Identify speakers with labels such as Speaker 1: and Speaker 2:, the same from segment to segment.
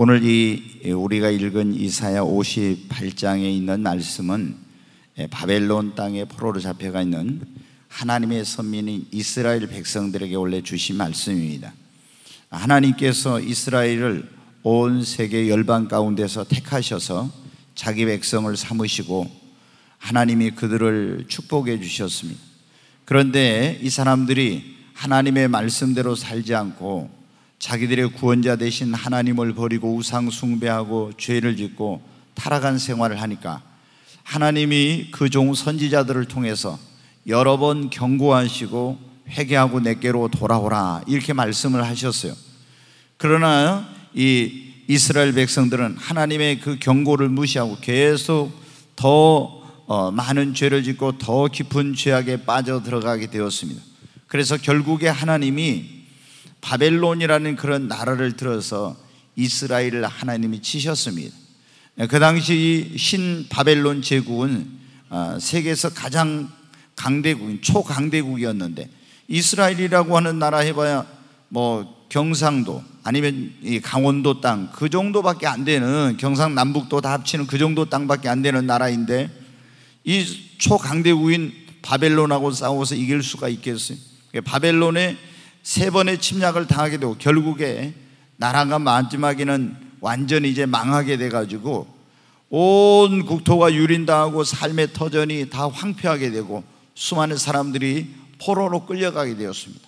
Speaker 1: 오늘 이 우리가 읽은 이사야 58장에 있는 말씀은 바벨론 땅에 포로로 잡혀가 있는 하나님의 선민인 이스라엘 백성들에게 원래 주신 말씀입니다. 하나님께서 이스라엘을 온 세계 열방 가운데서 택하셔서 자기 백성을 삼으시고 하나님이 그들을 축복해 주셨습니다. 그런데 이 사람들이 하나님의 말씀대로 살지 않고 자기들의 구원자 되신 하나님을 버리고 우상 숭배하고 죄를 짓고 타락한 생활을 하니까 하나님이 그 종 선지자들을 통해서 여러 번 경고하시고 회개하고 내게로 돌아오라 이렇게 말씀을 하셨어요. 그러나 이 이스라엘 백성들은 하나님의 그 경고를 무시하고 계속 더 어, 많은 죄를 짓고 더 깊은 죄악에 빠져 들어가게 되었습니다. 그래서 결국에 하나님이 바벨론이라는 그런 나라를 들어서 이스라엘을 하나님이 치셨습니다. 그 당시 신 바벨론 제국은 어, 세계에서 가장 강대국인 초강대국이었는데 이스라엘이라고 하는 나라 해봐야 뭐 경상도 아니면 이 강원도 땅 그 정도밖에 안 되는 경상 남북도 다 합치는 그 정도 땅밖에 안 되는 나라인데 이 초강대국인 바벨론하고 싸워서 이길 수가 있겠어요? 바벨론의 세 번의 침략을 당하게 되고 결국에 나라가 마지막에는 완전히 이제 망하게 돼가지고 온 국토가 유린당하고 삶의 터전이 다 황폐하게 되고 수많은 사람들이 포로로 끌려가게 되었습니다.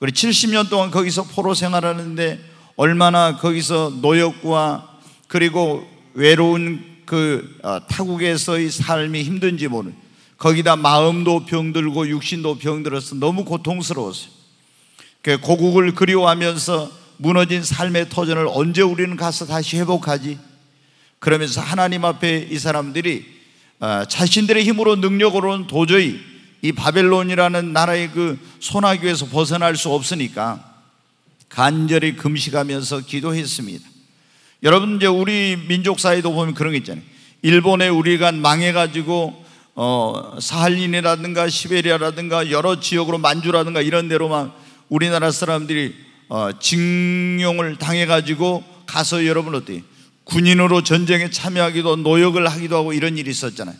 Speaker 1: 그리고 70년 동안 거기서 포로 생활하는데 얼마나 거기서 노역과 그리고 외로운 그 어, 타국에서의 삶이 힘든지 모르는 거기다 마음도 병들고 육신도 병들어서 너무 고통스러웠어요. 그 고국을 그리워하면서 무너진 삶의 터전을 언제 우리는 가서 다시 회복하지? 그러면서 하나님 앞에 이 사람들이 어, 자신들의 힘으로 능력으로는 도저히 이 바벨론이라는 나라의 그 소나기에서 벗어날 수 없으니까 간절히 금식하면서 기도했습니다. 여러분 이제 우리 민족 사회도 보면 그런 게 있잖아요. 일본에 우리가 망해가지고 어, 사할린이라든가 시베리아라든가 여러 지역으로 만주라든가 이런 데로만 우리나라 사람들이 어, 징용을 당해가지고 가서 여러분 어때? 군인으로 전쟁에 참여하기도 노역을 하기도 하고 이런 일이 있었잖아요.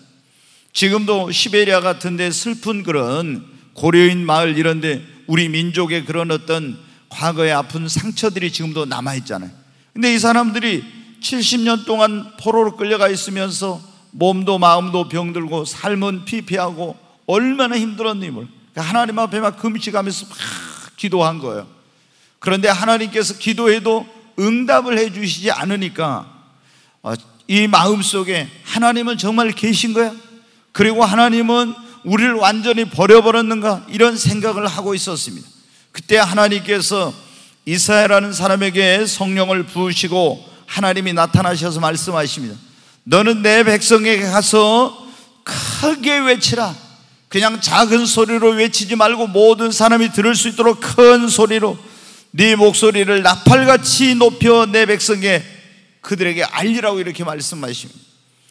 Speaker 1: 지금도 시베리아 같은데 슬픈 그런 고려인 마을 이런데 우리 민족의 그런 어떤 과거의 아픈 상처들이 지금도 남아 있잖아요. 근데 이 사람들이 70년 동안 포로로 끌려가 있으면서 몸도 마음도 병들고 삶은 피폐하고 얼마나 힘들었님을 그러니까 하나님 앞에 막 금식하면서 막 기도한 거예요. 그런데 하나님께서 기도해도 응답을 해 주시지 않으니까 어, 이 마음 속에 하나님은 정말 계신 거야? 그리고 하나님은 우리를 완전히 버려버렸는가? 이런 생각을 하고 있었습니다. 그때 하나님께서 이사야라는 사람에게 성령을 부으시고 하나님이 나타나셔서 말씀하십니다. 너는 내 백성에게 가서 크게 외치라. 그냥 작은 소리로 외치지 말고 모든 사람이 들을 수 있도록 큰 소리로 네 목소리를 나팔같이 높여 내 백성에 그들에게 알리라고 이렇게 말씀하십니다.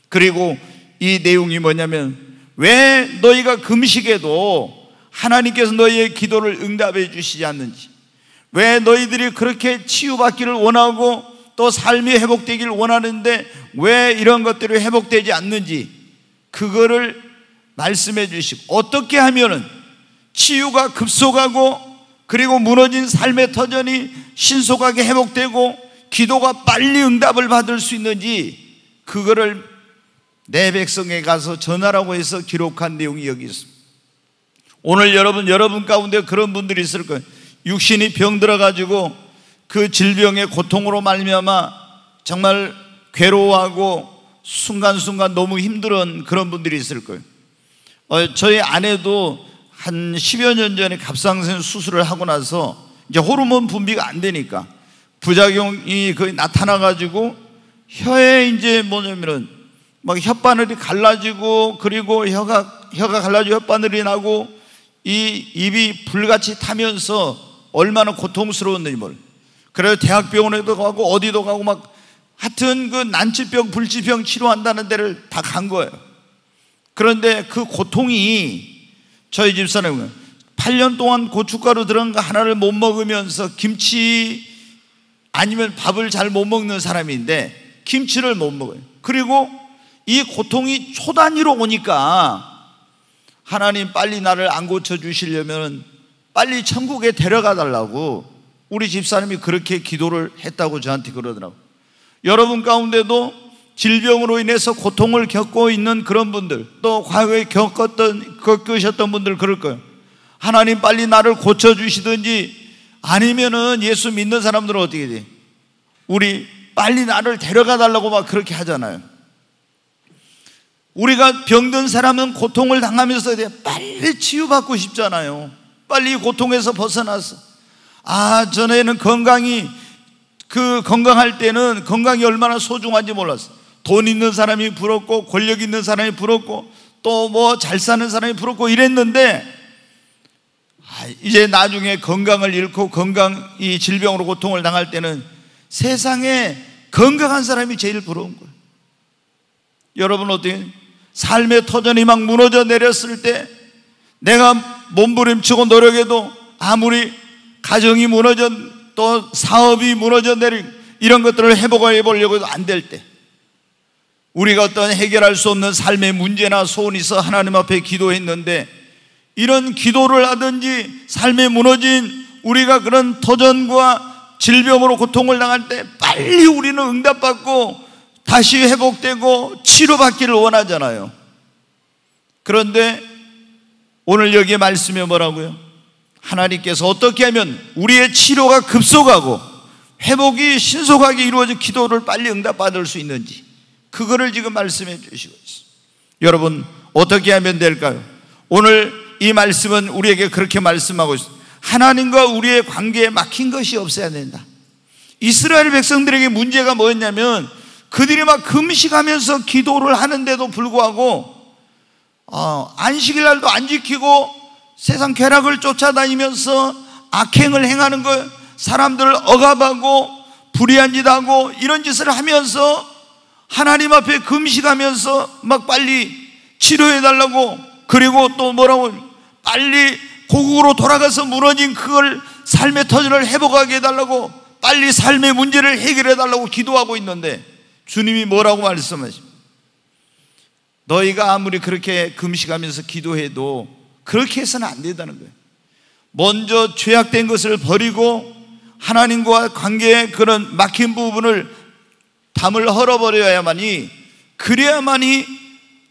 Speaker 1: 그리고 이 내용이 뭐냐면 왜 너희가 금식에도 하나님께서 너희의 기도를 응답해 주시지 않는지 왜 너희들이 그렇게 치유받기를 원하고 또 삶이 회복되기를 원하는데 왜 이런 것들이 회복되지 않는지 그거를 말씀해 주시고 어떻게 하면은 치유가 급속하고 그리고 무너진 삶의 터전이 신속하게 회복되고 기도가 빨리 응답을 받을 수 있는지 그거를 내 백성에 가서 전하라고 해서 기록한 내용이 여기 있습니다. 오늘 여러분 여러분 가운데 그런 분들이 있을 거예요. 육신이 병들어 가지고 그 질병의 고통으로 말미암아 정말 괴로워하고 순간순간 너무 힘들은 그런 분들이 있을 거예요. 어, 저희 아내도 한 10여 년 전에 갑상선 수술을 하고 나서 이제 호르몬 분비가 안 되니까 부작용이 거의 나타나가지고 혀에 이제 뭐냐면은 막 혓바늘이 갈라지고 그리고 혀가 혀가 갈라지고 혓바늘이 나고 이 입이 불같이 타면서 얼마나 고통스러웠는지 몰. 그래서 대학병원에도 가고 어디도 가고 막 하여튼 그 난치병 불치병 치료한다는 데를 다 간 거예요. 그런데 그 고통이 저희 집사람은 8년 동안 고춧가루 들어간 거 하나를 못 먹으면서 김치 아니면 밥을 잘 못 먹는 사람인데 김치를 못 먹어요. 그리고 이 고통이 초단위로 오니까 하나님 빨리 나를 안 고쳐 주시려면 빨리 천국에 데려가 달라고 우리 집사람이 그렇게 기도를 했다고 저한테 그러더라고. 여러분 가운데도 질병으로 인해서 고통을 겪고 있는 그런 분들, 또 과거에 겪었던, 겪으셨던 분들 그럴 거예요. 하나님 빨리 나를 고쳐주시든지 아니면은 예수 믿는 사람들은 어떻게 돼? 우리 빨리 나를 데려가 달라고 막 그렇게 하잖아요. 우리가 병든 사람은 고통을 당하면서 빨리 치유받고 싶잖아요. 빨리 고통에서 벗어나서. 아, 전에는 건강이, 그 건강할 때는 건강이 얼마나 소중한지 몰랐어. 돈 있는 사람이 부럽고, 권력 있는 사람이 부럽고, 또 뭐 잘 사는 사람이 부럽고 이랬는데, 아, 이제 나중에 건강을 잃고 건강, 이 질병으로 고통을 당할 때는 세상에 건강한 사람이 제일 부러운 거예요. 여러분 어떻게 삶의 터전이 막 무너져 내렸을 때 내가 몸부림치고 노력해도 아무리 가정이 무너져 또 사업이 무너져 내린 이런 것들을 회복해 보려고 해도 안 될 때 우리가 어떤 해결할 수 없는 삶의 문제나 소원이 있어 하나님 앞에 기도했는데 이런 기도를 하든지 삶에 무너진 우리가 그런 터전과 질병으로 고통을 당할 때 빨리 우리는 응답받고 다시 회복되고 치료받기를 원하잖아요. 그런데 오늘 여기에 말씀에 뭐라고요? 하나님께서 어떻게 하면 우리의 치료가 급속하고 회복이 신속하게 이루어져 기도를 빨리 응답받을 수 있는지 그거를 지금 말씀해 주시고 있어요. 여러분 어떻게 하면 될까요? 오늘 이 말씀은 우리에게 그렇게 말씀하고 있어요. 하나님과 우리의 관계에 막힌 것이 없어야 된다. 이스라엘 백성들에게 문제가 뭐였냐면 그들이 막 금식하면서 기도를 하는데도 불구하고 어, 안식일 날도 안 지키고 세상 쾌락을 쫓아다니면서 악행을 행하는 거 사람들을 억압하고 불의한 짓 하고 이런 짓을 하면서 하나님 앞에 금식하면서 막 빨리 치료해 달라고 그리고 또 뭐라고 빨리 고국으로 돌아가서 무너진 그걸 삶의 터전을 회복하게 해달라고 빨리 삶의 문제를 해결해 달라고 기도하고 있는데 주님이 뭐라고 말씀하십니까? 너희가 아무리 그렇게 금식하면서 기도해도 그렇게 해서는 안 된다는 거예요. 먼저 죄악된 것을 버리고 하나님과 관계의 그런 막힌 부분을 담을 헐어버려야만이 그래야만이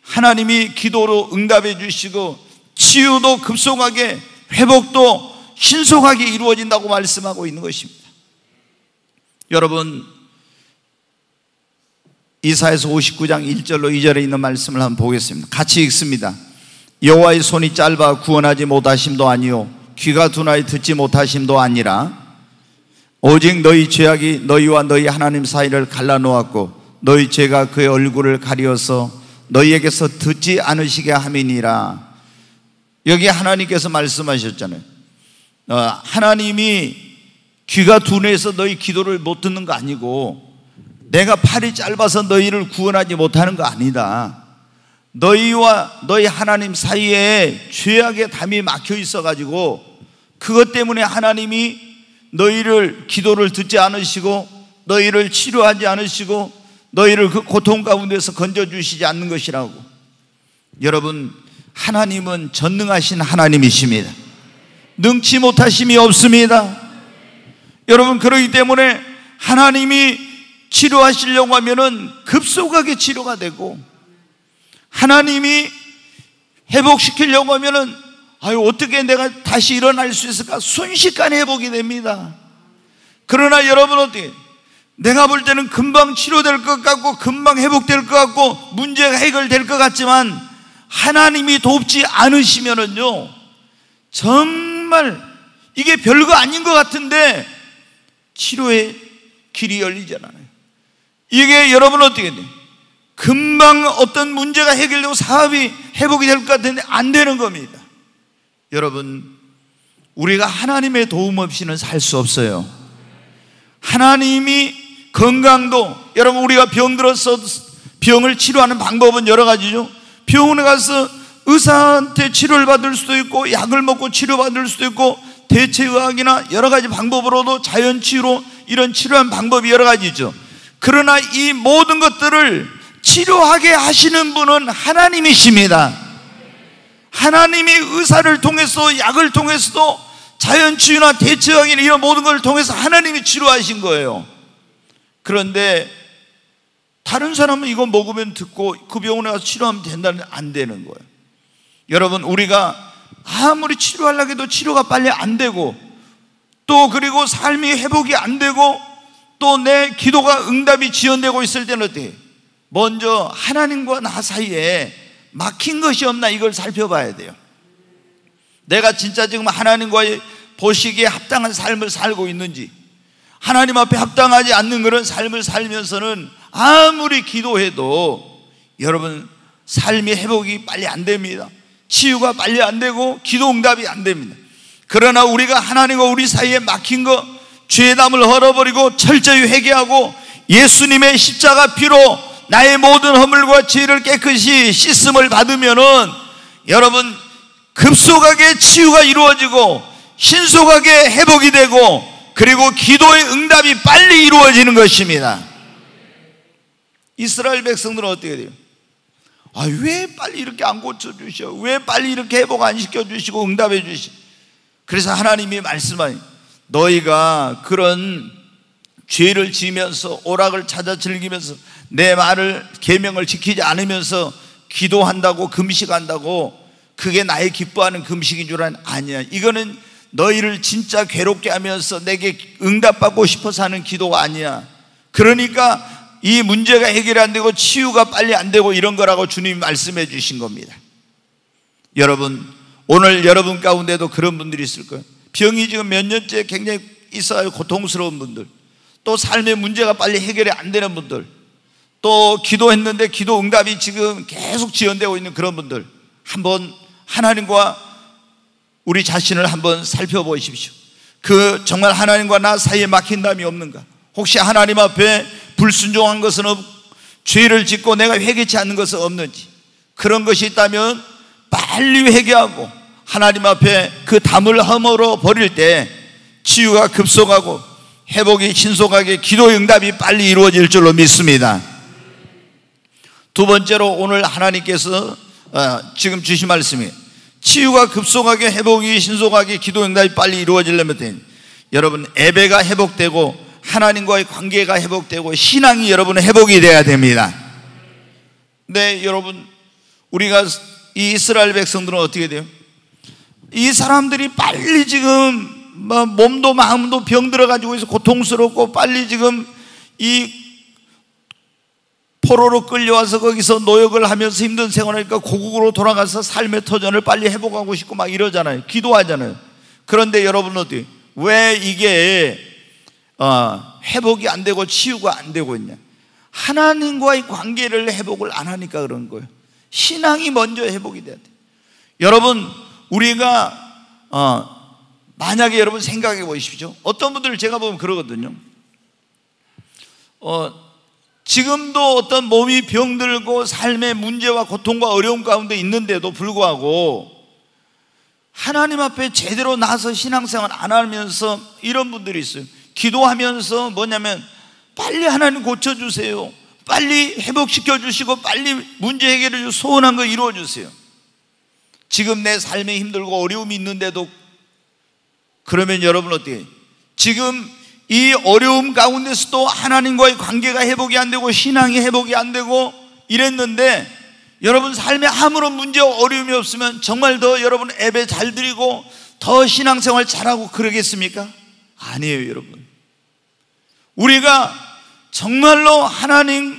Speaker 1: 하나님이 기도로 응답해 주시고 치유도 급속하게 회복도 신속하게 이루어진다고 말씀하고 있는 것입니다. 여러분 이사에서 59장 1절로 2절에 있는 말씀을 한번 보겠습니다. 같이 읽습니다. 여호와의 손이 짧아 구원하지 못하심도 아니요 귀가 둔하여 듣지 못하심도 아니라 오직 너희 죄악이 너희와 너희 하나님 사이를 갈라놓았고 너희 죄가 그의 얼굴을 가리어서 너희에게서 듣지 않으시게 함이니라. 여기 하나님께서 말씀하셨잖아요. 어, 하나님이 귀가 둔해서 너희 기도를 못 듣는 거 아니고 내가 팔이 짧아서 너희를 구원하지 못하는 거 아니다. 너희와 너희 하나님 사이에 죄악의 담이 막혀 있어 가지고 그것 때문에 하나님이 너희를 기도를 듣지 않으시고 너희를 치료하지 않으시고 너희를 그 고통 가운데서 건져 주시지 않는 것이라고. 여러분 하나님은 전능하신 하나님이십니다. 능치 못하심이 없습니다. 여러분 그러기 때문에 하나님이 치료하시려고 하면은 급속하게 치료가 되고 하나님이 회복시키려고 하면은 아유 어떻게 내가 다시 일어날 수 있을까 순식간에 회복이 됩니다. 그러나 여러분 어떻게 내가 볼 때는 금방 치료될 것 같고 금방 회복될 것 같고 문제가 해결될 것 같지만 하나님이 돕지 않으시면은요 정말 이게 별거 아닌 것 같은데 치료의 길이 열리지 않아요. 이게 여러분 어떻게 돼? 금방 어떤 문제가 해결되고 사업이 회복이 될 것 같은데 안 되는 겁니다. 여러분, 우리가 하나님의 도움 없이는 살 수 없어요. 하나님이 건강도, 여러분, 우리가 병들어서 병을 치료하는 방법은 여러 가지죠. 병원에 가서 의사한테 치료를 받을 수도 있고, 약을 먹고 치료받을 수도 있고, 대체의학이나 여러 가지 방법으로도 자연치유로 이런 치료한 방법이 여러 가지 있죠. 그러나 이 모든 것들을 치료하게 하시는 분은 하나님이십니다. 하나님이 의사를 통해서 약을 통해서도 자연치유나 대체의학이나 이런 모든 걸 통해서 하나님이 치료하신 거예요. 그런데 다른 사람은 이거 먹으면 듣고 그 병원에 가서 치료하면 된다는 안 되는 거예요. 여러분 우리가 아무리 치료하려고 해도 치료가 빨리 안 되고 또 그리고 삶이 회복이 안 되고 또 내 기도가 응답이 지연되고 있을 때는 어떻게 먼저 하나님과 나 사이에 막힌 것이 없나 이걸 살펴봐야 돼요. 내가 진짜 지금 하나님과의 보시기에 합당한 삶을 살고 있는지 하나님 앞에 합당하지 않는 그런 삶을 살면서는 아무리 기도해도 여러분 삶의 회복이 빨리 안 됩니다. 치유가 빨리 안 되고 기도 응답이 안 됩니다. 그러나 우리가 하나님과 우리 사이에 막힌 거 죄담을 헐어버리고 철저히 회개하고 예수님의 십자가 피로 나의 모든 허물과 죄를 깨끗이 씻음을 받으면은 여러분 급속하게 치유가 이루어지고 신속하게 회복이 되고 그리고 기도의 응답이 빨리 이루어지는 것입니다. 이스라엘 백성들은 어떻게 돼요? 아, 왜 빨리 이렇게 안 고쳐주셔? 왜 빨리 이렇게 회복 안 시켜주시고 응답해 주시? 그래서 하나님이 말씀하니 너희가 그런 죄를 지면서 오락을 찾아 즐기면서 내 말을 계명을 지키지 않으면서 기도한다고 금식한다고 그게 나의 기뻐하는 금식인 줄 아니야. 이거는 너희를 진짜 괴롭게 하면서 내게 응답받고 싶어서 하는 기도가 아니야. 그러니까 이 문제가 해결이 안 되고 치유가 빨리 안 되고 이런 거라고 주님이 말씀해 주신 겁니다. 여러분, 오늘 여러분 가운데도 그런 분들이 있을 거예요. 병이 지금 몇 년째 굉장히 있어요. 고통스러운 분들. 또 삶의 문제가 빨리 해결이 안 되는 분들. 또 기도했는데 기도 응답이 지금 계속 지연되고 있는 그런 분들. 한번 하나님과 우리 자신을 한번 살펴보십시오. 그 정말 하나님과 나 사이에 막힌 담이 없는가? 혹시 하나님 앞에 불순종한 것은 없, 죄를 짓고 내가 회개치 않는 것은 없는지 그런 것이 있다면 빨리 회개하고 하나님 앞에 그 담을 허물어 버릴 때 치유가 급속하고 회복이 신속하게 기도 응답이 빨리 이루어질 줄로 믿습니다. 두 번째로 오늘 하나님께서 어, 지금 주신 말씀이 치유가 급속하게 회복이 신속하게 기도 응답이 빨리 이루어지려면 여러분 예배가 회복되고 하나님과의 관계가 회복되고 신앙이 여러분 회복이 돼야 됩니다. 네, 여러분 우리가 이 이스라엘 백성들은 어떻게 돼요? 이 사람들이 빨리 지금 뭐 몸도 마음도 병 들어가지고 있어 고통스럽고 빨리 지금 이 포로로 끌려와서 거기서 노역을 하면서 힘든 생활하니까 고국으로 돌아가서 삶의 터전을 빨리 회복하고 싶고 막 이러잖아요. 기도하잖아요. 그런데 여러분 어디 왜 이게 어, 회복이 안 되고 치유가 안 되고 있냐? 하나님과의 관계를 회복을 안 하니까 그런 거예요. 신앙이 먼저 회복이 돼야 돼. 여러분, 우리가 어, 만약에 여러분 생각해 보십시오. 어떤 분들 제가 보면 그러거든요. 어, 지금도 어떤 몸이 병들고 삶의 문제와 고통과 어려움 가운데 있는데도 불구하고 하나님 앞에 제대로 나서 신앙생활 안 하면서 이런 분들이 있어요. 기도하면서 뭐냐면 빨리 하나님 고쳐주세요. 빨리 회복시켜 주시고 빨리 문제 해결해 주고 소원한 거 이루어 주세요. 지금 내 삶에 힘들고 어려움이 있는데도 그러면 여러분 어떻게? 지금 이 어려움 가운데서도 하나님과의 관계가 회복이 안 되고 신앙이 회복이 안 되고 이랬는데 여러분 삶에 아무런 문제 어려움이 없으면 정말 더 여러분 예배 잘 드리고 더 신앙생활 잘하고 그러겠습니까? 아니에요, 여러분. 우리가 정말로 하나님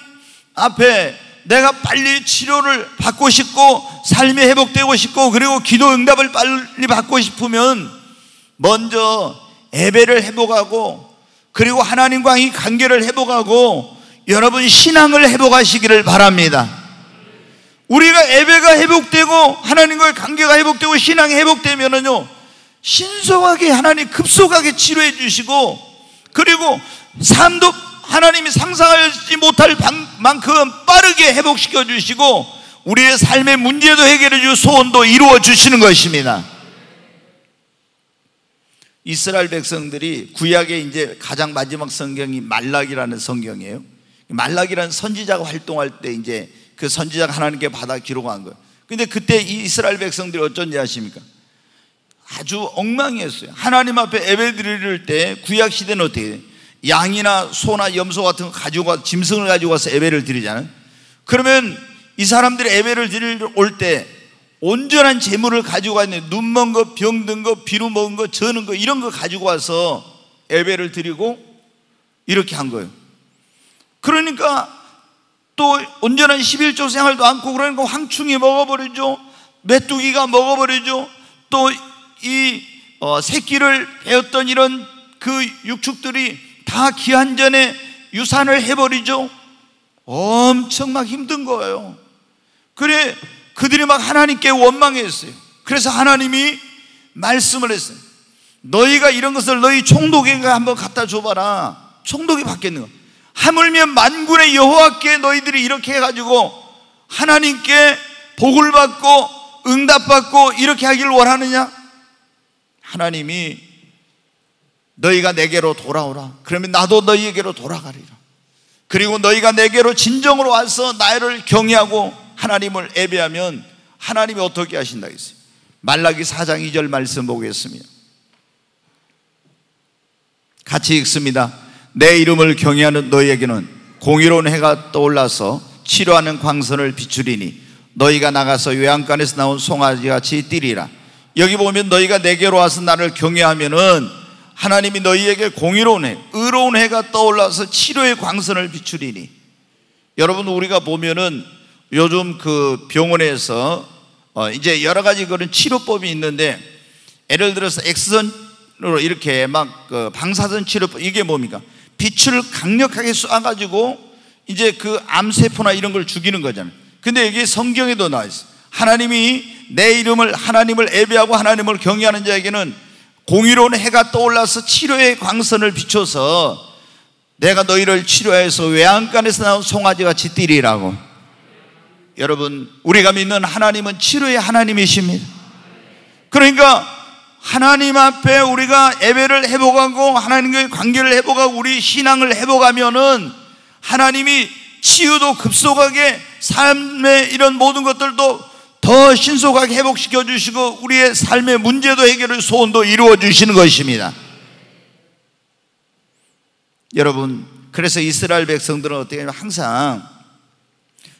Speaker 1: 앞에 내가 빨리 치료를 받고 싶고 삶이 회복되고 싶고 그리고 기도 응답을 빨리 받고 싶으면 먼저 예배를 회복하고 그리고 하나님과의 관계를 회복하고 여러분 신앙을 회복하시기를 바랍니다. 우리가 예배가 회복되고 하나님과의 관계가 회복되고 신앙이 회복되면은요 신속하게 하나님 급속하게 치료해 주시고 그리고 삶도 하나님이 상상하지 못할 만큼 빠르게 회복시켜 주시고 우리의 삶의 문제도 해결해 주고 소원도 이루어 주시는 것입니다. 이스라엘 백성들이 구약의 이제 가장 마지막 성경이 말락이라는 성경이에요. 말락이라는 선지자가 활동할 때 이제 그 선지자가 하나님께 받아 기록한 거예요. 근데 그때 이 이스라엘 백성들이 어쩐지 아십니까? 아주 엉망이었어요. 하나님 앞에 예배 드릴 때 구약 시대는 어떻게 돼? 양이나 소나 염소 같은 거 가지고 와 짐승을 가지고 와서 예배를 드리잖아요. 그러면 이 사람들이 예배를 드릴 올때 온전한 재물을 가지고 왔는데 눈먼 거, 병든 거, 비루 먹은 거, 저는 거 이런 거 가지고 와서 예배를 드리고 이렇게 한 거예요. 그러니까 또 온전한 11조 생활도 않고 그러니까 황충이 먹어버리죠. 메뚜기가 먹어버리죠. 또이 어, 새끼를 배웠던 이런 그 육축들이 다 기한 전에 유산을 해버리죠. 엄청 막 힘든 거예요. 그래 그들이 막 하나님께 원망했어요. 그래서 하나님이 말씀을 했어요. 너희가 이런 것을 너희 총독에게 한번 갖다 줘봐라. 총독이 받겠는 거. 하물며 만군의 여호와께 너희들이 이렇게 해가지고 하나님께 복을 받고 응답받고 이렇게 하기를 원하느냐? 하나님이 너희가 내게로 돌아오라. 그러면 나도 너희에게로 돌아가리라. 그리고 너희가 내게로 진정으로 와서 나를 경외하고 하나님을 예배하면 하나님이 어떻게 하신다 했어요. 말라기 4장 2절 말씀 보겠습니다. 같이 읽습니다. 내 이름을 경외하는 너희에게는 공의로운 해가 떠올라서 치료하는 광선을 비추리니 너희가 나가서 요양간에서 나온 송아지 같이 뛰리라. 여기 보면 너희가 내게로 와서 나를 경외하면은 하나님이 너희에게 공의로운 해, 의로운 해가 떠올라서 치료의 광선을 비추리니 여러분 우리가 보면은 요즘 그 병원에서 어 이제 여러 가지 그런 치료법이 있는데 예를 들어서 엑스선으로 이렇게 막 그 방사선 치료법 이게 뭡니까? 빛을 강력하게 쏴가지고 이제 그 암세포나 이런 걸 죽이는 거잖아요. 근데 이게 성경에도 나와 있어. 하나님이 내 이름을 하나님을 예배하고 하나님을 경외하는 자에게는 공의로운 해가 떠올라서 치료의 광선을 비춰서 내가 너희를 치료해서 외양간에서 나온 송아지 같이 뛰리라고. 여러분, 우리가 믿는 하나님은 치료의 하나님이십니다. 그러니까 하나님 앞에 우리가 예배를 회복하고 하나님과의 관계를 회복하고 우리 신앙을 회복하면은 하나님이 치유도 급속하게 삶의 이런 모든 것들도 더 신속하게 회복시켜 주시고 우리의 삶의 문제도 해결을 소원도 이루어 주시는 것입니다. 여러분, 그래서 이스라엘 백성들은 어떻게 하냐면 항상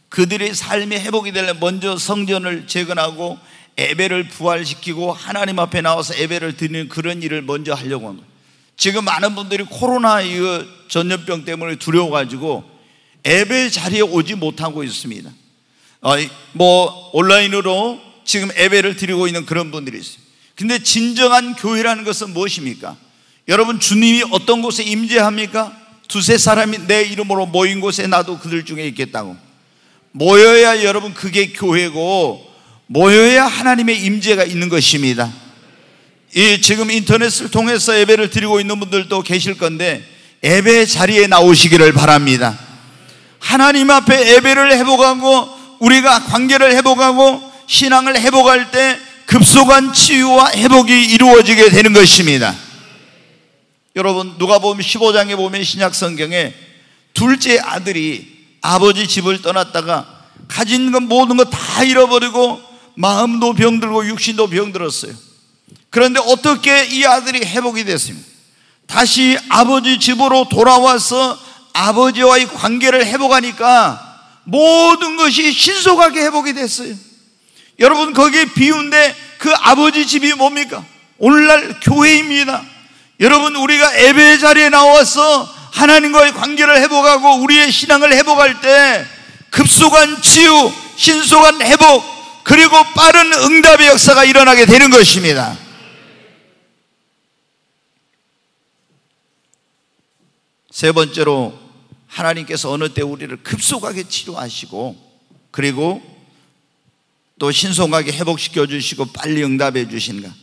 Speaker 1: 그들의 삶이 회복이 되려면 먼저 성전을 재건하고 예배를 부활시키고 하나님 앞에 나와서 예배를 드리는 그런 일을 먼저 하려고 합니다. 지금 많은 분들이 코로나 이 전염병 때문에 두려워가지고 예배 자리에 오지 못하고 있습니다. 어, 뭐 온라인으로 지금 예배를 드리고 있는 그런 분들이 있어요. 근데 진정한 교회라는 것은 무엇입니까? 여러분 주님이 어떤 곳에 임재합니까? 두세 사람이 내 이름으로 모인 곳에 나도 그들 중에 있겠다고. 모여야 여러분 그게 교회고 모여야 하나님의 임재가 있는 것입니다. 이 지금 인터넷을 통해서 예배를 드리고 있는 분들도 계실 건데 예배 자리에 나오시기를 바랍니다. 하나님 앞에 예배를 회복하고 우리가 관계를 회복하고 신앙을 회복할 때 급속한 치유와 회복이 이루어지게 되는 것입니다. 여러분 누가 보면 15장에 보면 신약 성경에 둘째 아들이 아버지 집을 떠났다가 가진 것 모든 것 다 잃어버리고 마음도 병들고 육신도 병들었어요. 그런데 어떻게 이 아들이 회복이 됐습니까? 다시 아버지 집으로 돌아와서 아버지와의 관계를 회복하니까 모든 것이 신속하게 회복이 됐어요. 여러분 거기에 비운데 그 아버지 집이 뭡니까? 오늘날 교회입니다. 여러분 우리가 예배 자리에 나와서 하나님과의 관계를 회복하고 우리의 신앙을 회복할 때 급속한 치유, 신속한 회복, 그리고 빠른 응답의 역사가 일어나게 되는 것입니다. 세 번째로 하나님께서 어느 때 우리를 급속하게 치료하시고 그리고 또 신속하게 회복시켜 주시고 빨리 응답해 주시는가.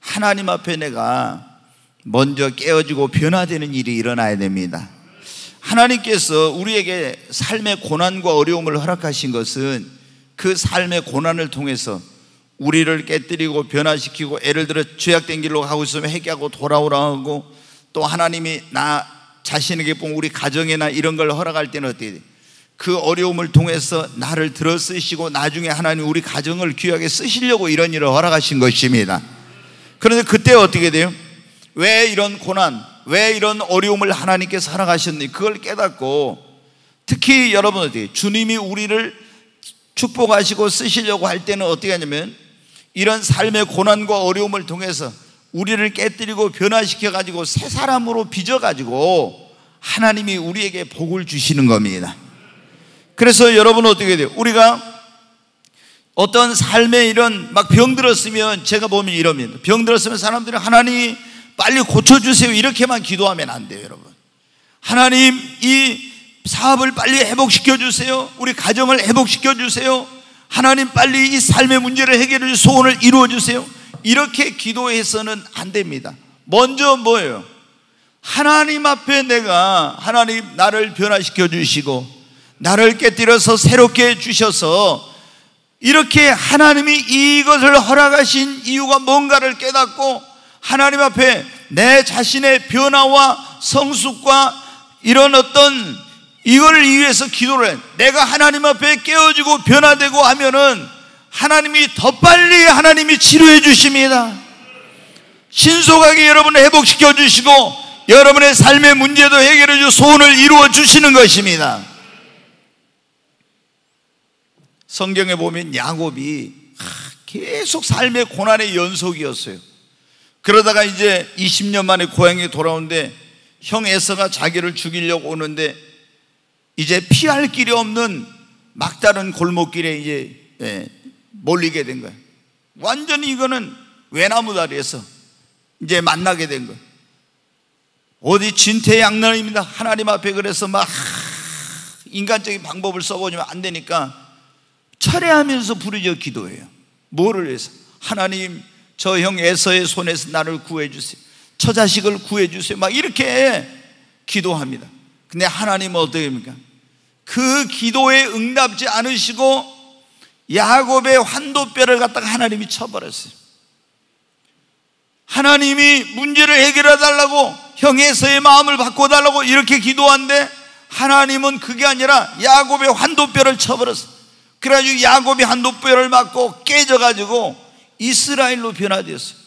Speaker 1: 하나님 앞에 내가 먼저 깨어지고 변화되는 일이 일어나야 됩니다. 하나님께서 우리에게 삶의 고난과 어려움을 허락하신 것은 그 삶의 고난을 통해서 우리를 깨뜨리고 변화시키고 예를 들어 죄악된 길로 가고 있으면 회개하고 돌아오라 하고 또 하나님이 나 자신에게 본 우리 가정이나 이런 걸 허락할 때는 어떻게 돼? 그 어려움을 통해서 나를 들어 쓰시고 나중에 하나님 우리 가정을 귀하게 쓰시려고 이런 일을 허락하신 것입니다. 그런데 그때 어떻게 돼요? 왜 이런 고난, 왜 이런 어려움을 하나님께서 허락하셨니? 그걸 깨닫고 특히 여러분 어떻게 주님이 우리를 축복하시고 쓰시려고 할 때는 어떻게 하냐면 이런 삶의 고난과 어려움을 통해서 우리를 깨뜨리고 변화시켜 가지고 새 사람으로 빚어 가지고 하나님이 우리에게 복을 주시는 겁니다. 그래서 여러분 어떻게 돼요? 우리가 어떤 삶에 이런 막 병들었으면 제가 보면 이러면 병들었으면 사람들이 하나님 빨리 고쳐주세요. 이렇게만 기도하면 안 돼요 여러분. 하나님 이 사업을 빨리 회복시켜 주세요. 우리 가정을 회복시켜 주세요. 하나님 빨리 이 삶의 문제를 해결해 주세요 소원을 이루어 주세요. 이렇게 기도해서는 안 됩니다. 먼저 뭐예요? 하나님 앞에 내가 하나님 나를 변화시켜 주시고 나를 깨뜨려서 새롭게 주셔서 이렇게 하나님이 이것을 허락하신 이유가 뭔가를 깨닫고 하나님 앞에 내 자신의 변화와 성숙과 이런 어떤 이걸 위해서 기도를 해. 내가 하나님 앞에 깨어지고 변화되고 하면은 하나님이 더 빨리 하나님이 치료해 주십니다. 신속하게 여러분을 회복시켜 주시고 여러분의 삶의 문제도 해결해 주 소원을 이루어 주시는 것입니다. 성경에 보면 야곱이 계속 삶의 고난의 연속이었어요. 그러다가 이제 20년 만에 고향에 돌아오는데 형 에서가 자기를 죽이려고 오는데 이제 피할 길이 없는 막다른 골목길에 이제 예, 몰리게 된 거예요. 완전히 이거는 외나무 다리에서 이제 만나게 된 거예요. 어디 진퇴양난입니다. 하나님 앞에 그래서 막 인간적인 방법을 써보지만 안 되니까 철회하면서 부르짖어 기도해요. 뭐를 위해서? 하나님, 저 형 에서의 손에서 나를 구해주세요. 저 자식을 구해주세요. 막 이렇게 기도합니다. 근데 하나님은 어떻게 합니까? 그 기도에 응답지 않으시고 야곱의 환도뼈를 갖다가 하나님이 쳐버렸어요. 하나님이 문제를 해결해 달라고 형에서의 마음을 바꿔 달라고 이렇게 기도한데 하나님은 그게 아니라 야곱의 환도뼈를 쳐버렸어요. 그래가지고 야곱이 한도뼈를 맞고 깨져가지고 이스라엘로 변화되었어요.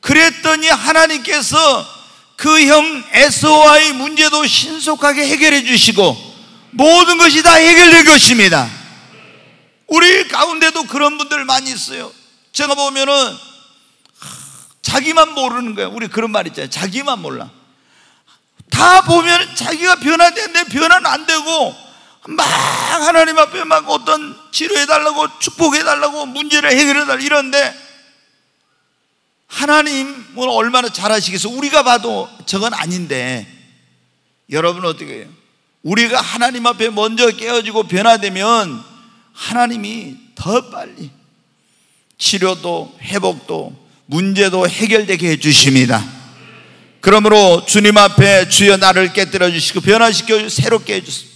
Speaker 1: 그랬더니 하나님께서 그 형 에서와의 문제도 신속하게 해결해 주시고 모든 것이 다 해결될 것입니다. 우리 가운데도 그런 분들 많이 있어요. 제가 보면은 자기만 모르는 거예요. 우리 그런 말 있잖아요. 자기만 몰라. 다 보면 자기가 변화되는데 변화는 안 되고 막 하나님 앞에 막 어떤 치료해달라고 축복해달라고 문제를 해결해달라 이런데 하나님은 얼마나 잘하시겠어. 우리가 봐도 저건 아닌데. 여러분 어떻게 해요? 우리가 하나님 앞에 먼저 깨어지고 변화되면 하나님이 더 빨리 치료도 회복도 문제도 해결되게 해주십니다. 그러므로 주님 앞에 주여 나를 깨뜨려 주시고 변화시켜 새롭게 해주세요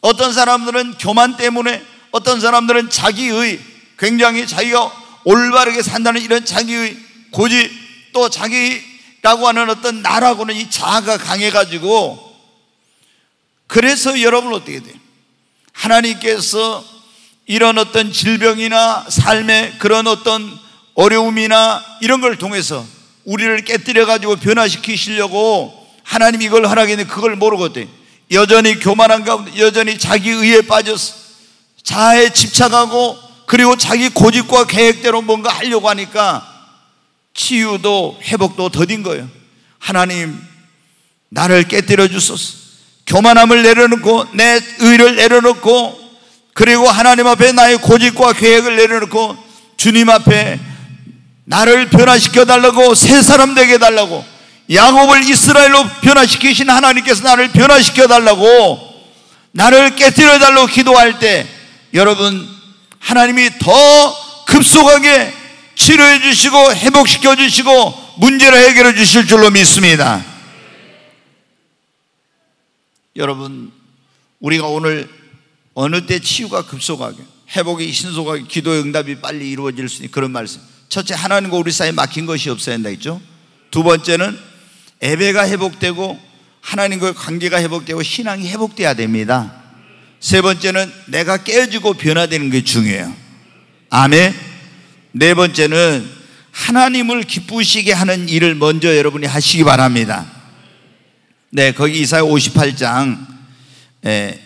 Speaker 1: 어떤 사람들은 교만 때문에 어떤 사람들은 자기의 굉장히 자기가 올바르게 산다는 이런 자기의 고집 또 자기라고 하는 어떤 나라고는 이 자아가 강해가지고 그래서 여러분 어떻게 돼요? 하나님께서 이런 어떤 질병이나 삶의 그런 어떤 어려움이나 이런 걸 통해서 우리를 깨뜨려 가지고 변화시키시려고 하나님 이걸 하라겠는데 그걸 모르거든요. 여전히 교만한 가운데 여전히 자기 의에 빠져서 자아에 집착하고 그리고 자기 고집과 계획대로 뭔가 하려고 하니까 치유도 회복도 더딘 거예요. 하나님 나를 깨뜨려 주소서. 교만함을 내려놓고 내 의를 내려놓고 그리고 하나님 앞에 나의 고집과 계획을 내려놓고 주님 앞에 나를 변화시켜 달라고 새 사람 되게 달라고 야곱을 이스라엘로 변화시키신 하나님께서 나를 변화시켜 달라고 나를 깨뜨려 달라고 기도할 때 여러분 하나님이 더 급속하게 치료해 주시고 회복시켜 주시고 문제를 해결해 주실 줄로 믿습니다. 여러분 우리가 오늘 어느 때 치유가 급속하게 회복이 신속하게 기도의 응답이 빨리 이루어질 수 있는 그런 말씀. 첫째 하나님과 우리 사이에 막힌 것이 없어야 한다 했죠. 두 번째는 예배가 회복되고 하나님과의 관계가 회복되고 신앙이 회복돼야 됩니다. 세 번째는 내가 깨어지고 변화되는 게 중요해요. 아멘 네 번째는 하나님을 기쁘시게 하는 일을 먼저 여러분이 하시기 바랍니다 네 거기 이사야 58장 예,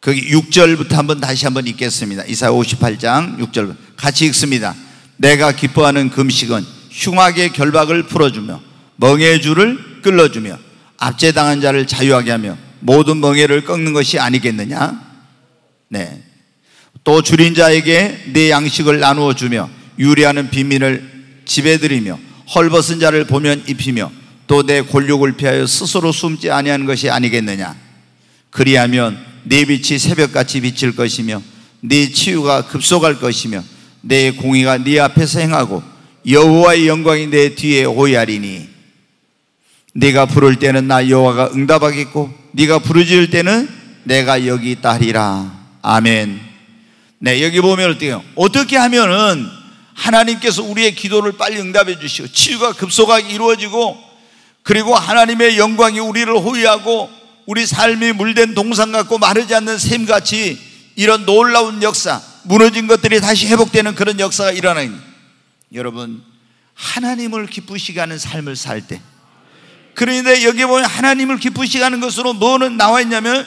Speaker 1: 거기 6절부터 한번 다시 한번 읽겠습니다. 이사야 58장 6절 같이 읽습니다. 내가 기뻐하는 금식은 흉악의 결박을 풀어주며 멍해의 줄을 끌어주며 압제당한 자를 자유하게 하며 모든 멍해를 꺾는 것이 아니겠느냐? 네. 또 줄인 자에게 내 양식을 나누어 주며 유리하는 빈민을 지배드리며 헐벗은 자를 보면 입히며 또내 골육을 피하여 스스로 숨지 아니하는 것이 아니겠느냐? 그리하면 네 빛이 새벽같이 비칠 것이며 네 치유가 급속할 것이며 내 공의가 네 앞에서 행하고 여호와의 영광이 내 뒤에 오야리니. 네가 부를 때는 나 여호와가 응답하겠고 네가 부르짖을 때는 내가 여기 있다 하리라. 아멘 네 여기 보면 어때요? 어떻게 하면은 하나님께서 우리의 기도를 빨리 응답해 주시고 치유가 급속하게 이루어지고 그리고 하나님의 영광이 우리를 호위하고 우리 삶이 물된 동상 같고 마르지 않는 샘같이 이런 놀라운 역사, 무너진 것들이 다시 회복되는 그런 역사가 일어나는 여러분 하나님을 기쁘시게 하는 삶을 살 때. 그런데 여기 보면 하나님을 기쁘시게 하는 것으로 뭐는 나와 있냐면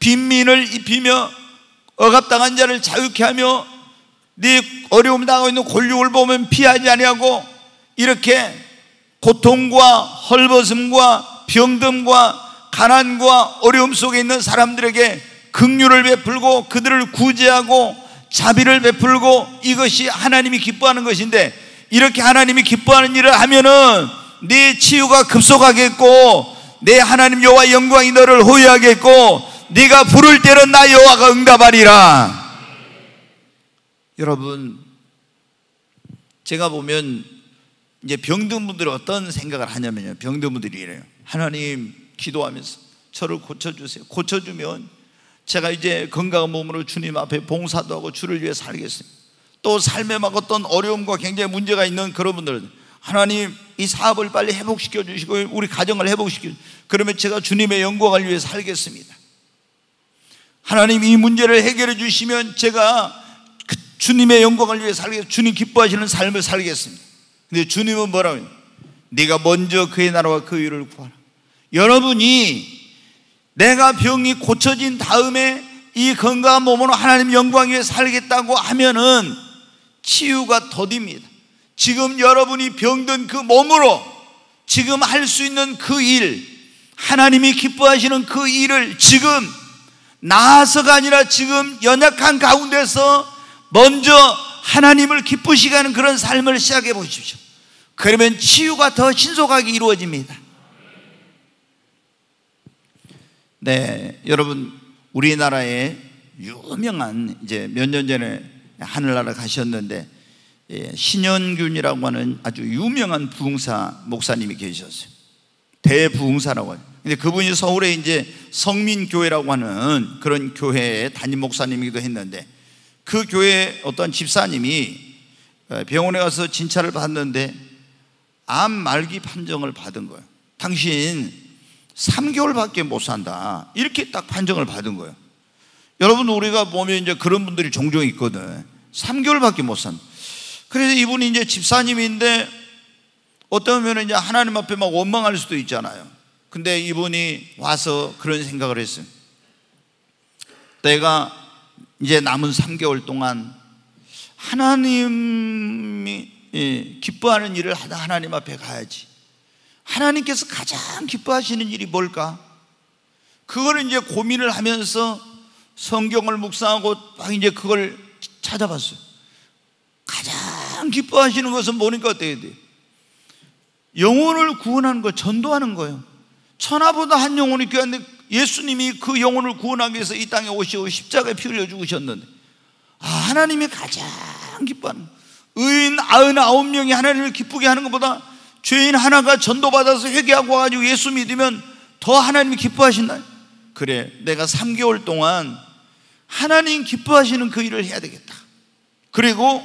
Speaker 1: 빈민을 입히며 억압당한 자를 자유케 하며 네 어려움 당하고 있는 권력을 보면 피하지 아니하고 이렇게 고통과 헐벗음과 병듦과 가난과 어려움 속에 있는 사람들에게 긍휼을 베풀고 그들을 구제하고 자비를 베풀고 이것이 하나님이 기뻐하는 것인데 이렇게 하나님이 기뻐하는 일을 하면은 네 치유가 급속하겠고 내 하나님 여호와 영광이 너를 호위하겠고 네가 부를 때는 나 여호와가 응답하리라. 여러분 제가 보면 이제 병든 분들이 어떤 생각을 하냐면요. 병든 분들이 이래요. 하나님 기도하면서 저를 고쳐 주세요. 고쳐 주면 제가 이제 건강한 몸으로 주님 앞에 봉사도 하고 주를 위해 살겠습니다. 또 삶에 막 어떤 어려움과 굉장히 문제가 있는 그런 분들은 하나님 이 사업을 빨리 회복시켜 주시고 우리 가정을 회복시켜 그러면 제가 주님의 영광을 위해 살겠습니다. 하나님 이 문제를 해결해 주시면 제가 그 주님의 영광을 위해 살겠습니다. 주님 기뻐하시는 삶을 살겠습니다. 근데 주님은 뭐라고 해요? 네가 먼저 그의 나라와 그 일을 구하라. 여러분이 내가 병이 고쳐진 다음에 이 건강한 몸으로 하나님 영광 위에 살겠다고 하면은 치유가 더딥니다. 지금 여러분이 병든 그 몸으로 지금 할 수 있는 그 일, 하나님이 기뻐하시는 그 일을 지금 나아서가 아니라 지금 연약한 가운데서 먼저 하나님을 기쁘시게 하는 그런 삶을 시작해 보십시오. 그러면 치유가 더 신속하게 이루어집니다. 네, 여러분 우리나라에 유명한 이제 몇 년 전에 하늘나라 가셨는데 예, 신현균이라고 하는 아주 유명한 부흥사 목사님이 계셨어요. 대부흥사라고 하죠. 근데 그분이 서울에 이제 성민교회라고 하는 그런 교회의 담임 목사님이기도 했는데 그 교회 어떤 집사님이 어, 병원에 가서 진찰을 받는데 암 말기 판정을 받은 거예요. 당신 3개월밖에 못 산다. 이렇게 딱 판정을 받은 거예요. 여러분, 우리가 보면 이제 그런 분들이 종종 있거든. 3개월밖에 못 산다. 그래서 이분이 이제 집사님인데 어떤 면은 이제 하나님 앞에 막 원망할 수도 있잖아요. 근데 이분이 와서 그런 생각을 했어요. 내가 이제 남은 3개월 동안 하나님이 예, 기뻐하는 일을 하다 하나님 앞에 가야지. 하나님께서 가장 기뻐하시는 일이 뭘까? 그거를 이제 고민을 하면서 성경을 묵상하고 막 이제 그걸 찾아봤어요. 가장 기뻐하시는 것은 뭐니까 어때야 돼? 영혼을 구원하는 거, 전도하는 거예요. 천하보다 한 영혼이 귀한데 예수님이 그 영혼을 구원하기 위해서 이 땅에 오시고 십자가에 피 흘려 죽으셨는데 아, 하나님이 가장 기뻐하는 의인 아흔 아홉 명이 하나님을 기쁘게 하는 것보다 죄인 하나가 전도받아서 회개하고 와가지고 예수 믿으면 더 하나님이 기뻐하신다. 그래, 내가 3개월 동안 하나님 기뻐하시는 그 일을 해야 되겠다. 그리고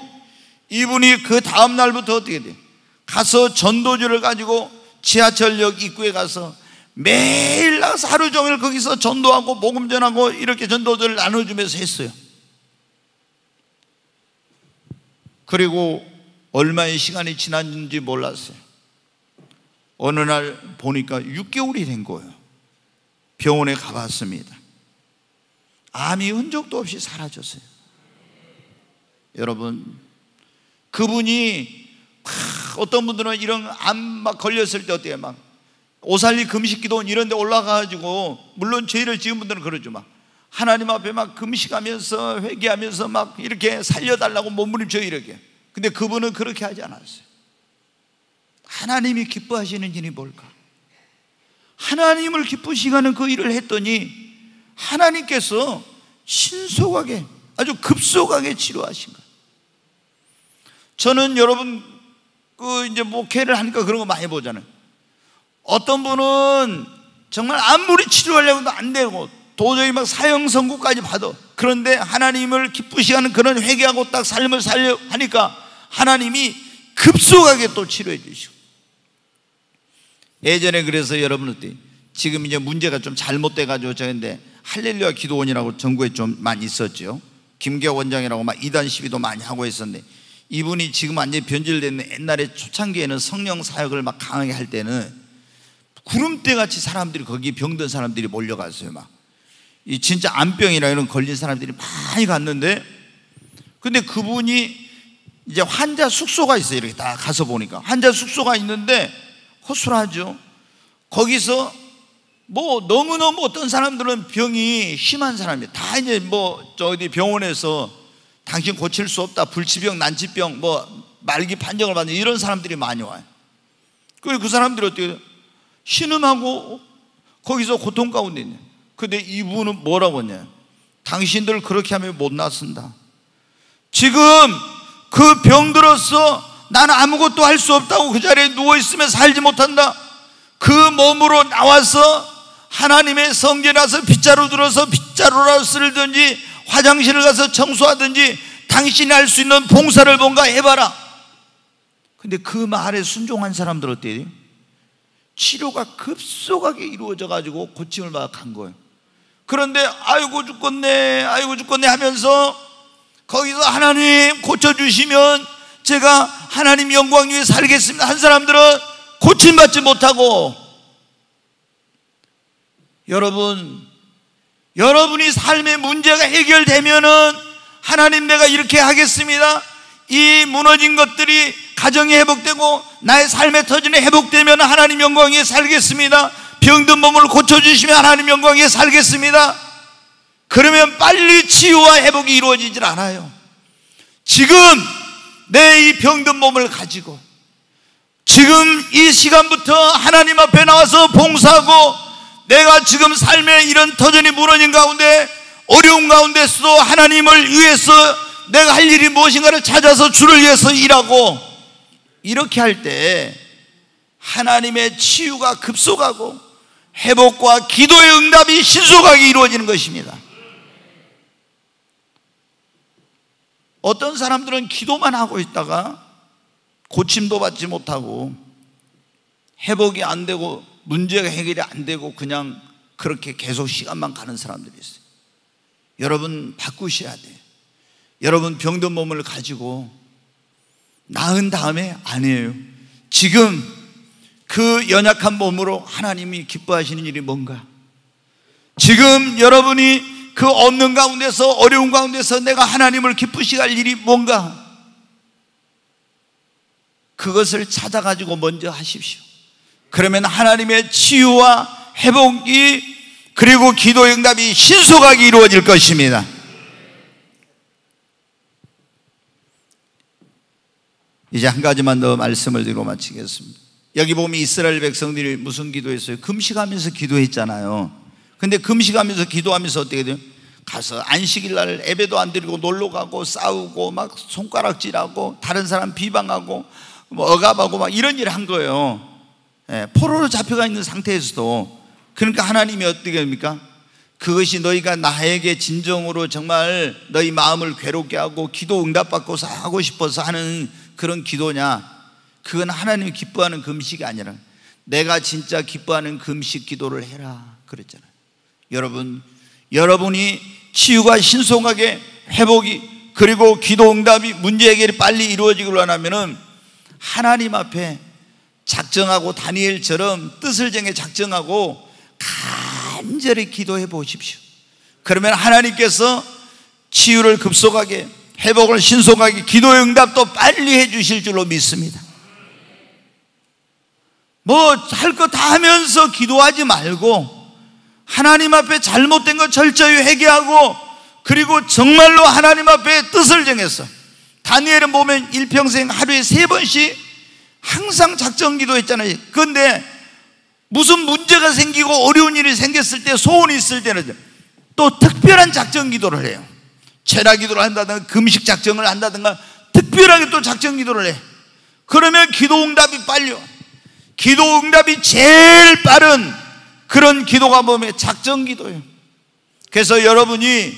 Speaker 1: 이분이 그 다음 날부터 어떻게 돼? 가서 전도주를 가지고 지하철역 입구에 가서 매일 나가서 하루 종일 거기서 전도하고 복음 전하고 이렇게 전도들을 나눠주면서 했어요. 그리고 얼마의 시간이 지났는지 몰랐어요. 어느 날 보니까 6개월이 된 거예요. 병원에 가봤습니다. 암이 흔적도 없이 사라졌어요. 여러분, 그분이 어떤 분들은 이런 암 막 걸렸을 때 어때요? 막 오살리 금식기도 이런 데 올라가가지고 물론 죄를 지은 분들은 그러죠 막 하나님 앞에 막 금식하면서 회개하면서 막 이렇게 살려달라고 몸부림쳐 이렇게 근데 그분은 그렇게 하지 않았어요 하나님이 기뻐하시는 일이 뭘까? 하나님을 기쁘시게 하는 그 일을 했더니 하나님께서 신속하게 아주 급속하게 치료하신 거예요 저는 여러분 그 이제 목회를 하니까 그런 거 많이 보잖아요 어떤 분은 정말 아무리 치료하려고 해도 안 되고 도저히 막 사형 선고까지 받아. 그런데 하나님을 기쁘시 하는 그런 회개하고 딱 삶을 살려 하니까 하나님이 급속하게 또 치료해 주시고. 예전에 그래서 여러분 어때? 지금 이제 문제가 좀 잘못돼 가지고 저근데 할렐루야 기도원이라고 전국에 좀 많이 있었죠. 김기호 원장이라고 막 이단 시위도 많이 하고 있었는데 이분이 지금 완전히 변질됐는 옛날에 초창기에는 성령 사역을 막 강하게 할 때는 구름대 같이 사람들이 거기 병든 사람들이 몰려갔어요 막. 이 진짜 암병이나 이런 걸린 사람들이 많이 갔는데 근데 그분이 이제 환자 숙소가 있어요 이렇게 다 가서 보니까. 환자 숙소가 있는데 허술하죠. 거기서 뭐 너무너무 어떤 사람들은 병이 심한 사람이 다 이제 뭐 저기 병원에서 당신 고칠 수 없다 불치병 난치병 뭐 말기 판정을 받는 이런 사람들이 많이 와요 그 사람들이 어떻게 신음하고 거기서 고통 가운데 있네. 근데 이분은 뭐라고 했냐? 당신들 그렇게 하면 못 낫습니다. 지금 그 병들어서 나는 아무것도 할 수 없다고 그 자리에 누워있으면 살지 못한다. 그 몸으로 나와서 하나님의 성전에 와서 빗자루 들어서 빗자루라 쓸든지 화장실을 가서 청소하든지 당신이 할 수 있는 봉사를 뭔가 해봐라. 근데 그 말에 순종한 사람들 어때요? 치료가 급속하게 이루어져 가지고 고침을 받아 간 거예요. 그런데 아이고 죽겠네, 아이고 죽겠네 하면서 거기서 하나님 고쳐주시면 제가 하나님 영광 위에 살겠습니다. 한 사람들은 고침받지 못하고 여러분, 여러분이 삶의 문제가 해결되면은 하나님 내가 이렇게 하겠습니다. 이 무너진 것들이 가정이 회복되고 나의 삶의 터전이 회복되면 하나님 영광에 살겠습니다. 병든 몸을 고쳐주시면 하나님 영광에 살겠습니다. 그러면 빨리 치유와 회복이 이루어지질 않아요. 지금 내 이 병든 몸을 가지고 지금 이 시간부터 하나님 앞에 나와서 봉사하고 내가 지금 삶의 이런 터전이 무너진 가운데 어려운 가운데서도 하나님을 위해서 내가 할 일이 무엇인가를 찾아서 주를 위해서 일하고 이렇게 할 때 하나님의 치유가 급속하고 회복과 기도의 응답이 신속하게 이루어지는 것입니다. 어떤 사람들은 기도만 하고 있다가 고침도 받지 못하고 회복이 안 되고 문제가 해결이 안 되고 그냥 그렇게 계속 시간만 가는 사람들이 있어요. 여러분 바꾸셔야 돼요. 여러분 병든 몸을 가지고 나은 다음에 아니에요. 지금 그 연약한 몸으로 하나님이 기뻐하시는 일이 뭔가? 지금 여러분이 그 없는 가운데서 어려운 가운데서 내가 하나님을 기쁘시게 할 일이 뭔가? 그것을 찾아가지고 먼저 하십시오. 그러면 하나님의 치유와 회복이 그리고 기도 응답이 신속하게 이루어질 것입니다. 이제 한 가지만 더 말씀을 드리고 마치겠습니다. 여기 보면 이스라엘 백성들이 무슨 기도했어요? 금식하면서 기도했잖아요. 근데 금식하면서 기도하면서 어떻게 돼요? 가서 안식일 날 예배도 안 드리고 놀러 가고 싸우고 막 손가락질하고 다른 사람 비방하고 뭐 억압하고 막 이런 일을 한 거예요. 예, 포로로 잡혀가 있는 상태에서도 그러니까 하나님이 어떻게 합니까? 그것이 너희가 나에게 진정으로 정말 너희 마음을 괴롭게 하고 기도 응답받고 하고 싶어서 하는 그런 기도냐? 그건 하나님이 기뻐하는 금식이 아니라 내가 진짜 기뻐하는 금식 기도를 해라. 그랬잖아요. 여러분, 여러분이 치유가 신속하게 회복이 그리고 기도 응답이 문제 해결이 빨리 이루어지기를 원하면은 하나님 앞에 작정하고 다니엘처럼 뜻을 정해 작정하고 간절히 기도해 보십시오. 그러면 하나님께서 치유를 급속하게 회복을 신속하게 기도의 응답도 빨리 해 주실 줄로 믿습니다. 뭐 할 거 다 하면서 기도하지 말고 하나님 앞에 잘못된 거 철저히 회개하고 그리고 정말로 하나님 앞에 뜻을 정해서 다니엘은 보면 일평생 하루에 세 번씩 항상 작정 기도했잖아요. 그런데 무슨 문제가 생기고 어려운 일이 생겼을 때 소원이 있을 때는 또 특별한 작정 기도를 해요. 체라 기도를 한다든가 금식 작정을 한다든가 특별하게 또 작정 기도를 해. 그러면 기도 응답이 와. 기도 응답이 제일 빠른 그런 기도가 뭐면 작정 기도예요. 그래서 여러분이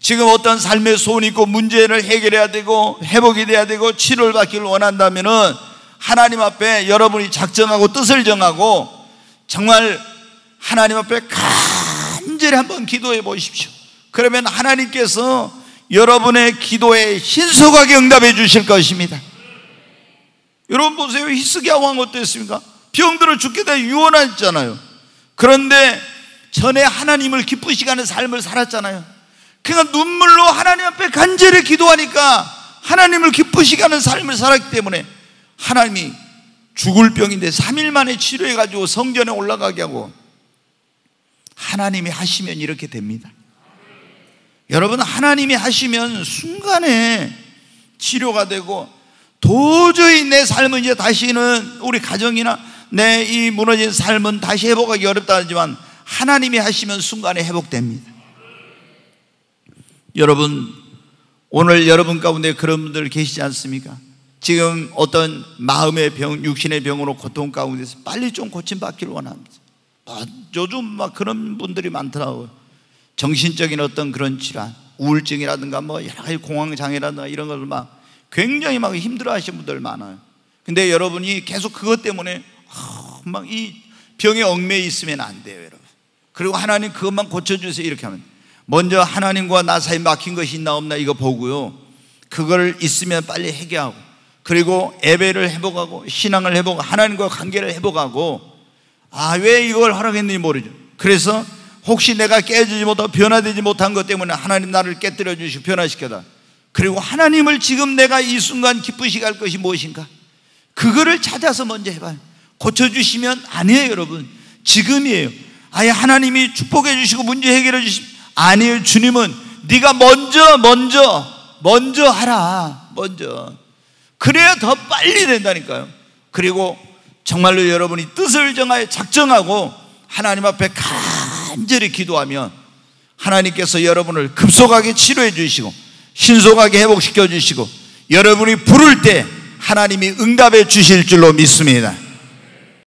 Speaker 1: 지금 어떤 삶의 소원이 있고 문제를 해결해야 되고 회복이 돼야 되고 치료를 받기를 원한다면은 하나님 앞에 여러분이 작정하고 뜻을 정하고 정말 하나님 앞에 간절히 한번 기도해 보십시오. 그러면 하나님께서 여러분의 기도에 신속하게 응답해 주실 것입니다. 여러분 보세요. 히스기야 왕 어땠습니까? 병들어 죽게 돼 유언했잖아요. 그런데 전에 하나님을 기쁘시게 하는 삶을 살았잖아요. 그러니까 눈물로 하나님 앞에 간절히 기도하니까 하나님을 기쁘시게 하는 삶을 살았기 때문에 하나님이 죽을 병인데 3일 만에 치료해가지고 성전에 올라가게 하고 하나님이 하시면 이렇게 됩니다. 여러분, 하나님이 하시면 순간에 치료가 되고 도저히 내 삶은 이제 다시는 우리 가정이나 내 이 무너진 삶은 다시 회복하기 어렵다 하지만 하나님이 하시면 순간에 회복됩니다. 여러분, 오늘 여러분 가운데 그런 분들 계시지 않습니까? 지금 어떤 마음의 병, 육신의 병으로 고통 가운데서 빨리 좀 고침받기를 원합니다. 아, 요즘 막 그런 분들이 많더라고요. 정신적인 어떤 그런 질환, 우울증이라든가 뭐 여러 가지 공황장애라든가 이런 걸막 굉장히 막 힘들어 하시는 분들 많아요. 근데 여러분이 계속 그것 때문에 아, 막이 병에 얽매여 있으면 안 돼요, 여러분. 그리고 하나님 그것만 고쳐주세요. 이렇게 하면. 먼저 하나님과 나 사이 막힌 것이 있나 없나 이거 보고요. 그걸 있으면 빨리 해결하고 그리고 예배를 회복하고 신앙을 회복하고 하나님과 관계를 회복하고 아 왜 이걸 허락했는지 모르죠. 그래서 혹시 내가 깨지지 못하고 변화되지 못한 것 때문에 하나님 나를 깨뜨려 주시고 변화시켜다 그리고 하나님을 지금 내가 이 순간 기쁘시게 할 것이 무엇인가? 그거를 찾아서 먼저 해봐요. 고쳐주시면 아니에요 여러분. 지금이에요. 아예 하나님이 축복해 주시고 문제 해결해 주시면 아니에요. 주님은 네가 먼저 먼저 먼저 하라. 먼저 그래야 더 빨리 된다니까요. 그리고 정말로 여러분이 뜻을 정하여 작정하고 하나님 앞에 간절히 기도하면 하나님께서 여러분을 급속하게 치료해 주시고 신속하게 회복시켜 주시고 여러분이 부를 때 하나님이 응답해 주실 줄로 믿습니다.